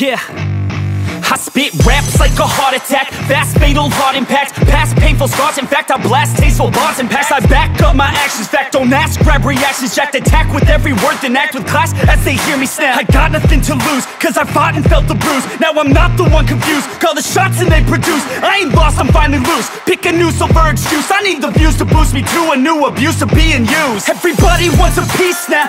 Yeah. I spit raps like a heart attack. Fast fatal heart impact. Past painful scars. In fact I blast tasteful bars and packs I back up my actions. Fact don't ask. Grab reactions. Jacked attack with every word Then act with class as they hear me snap. I got nothing to lose Cause I fought and felt the bruise. Now I'm not the one confused. Call the shots and they produce. I ain't lost. I'm finally loose. Pick a new silver excuse I need the views to boost me to a new abuse of being used. Everybody wants a piece now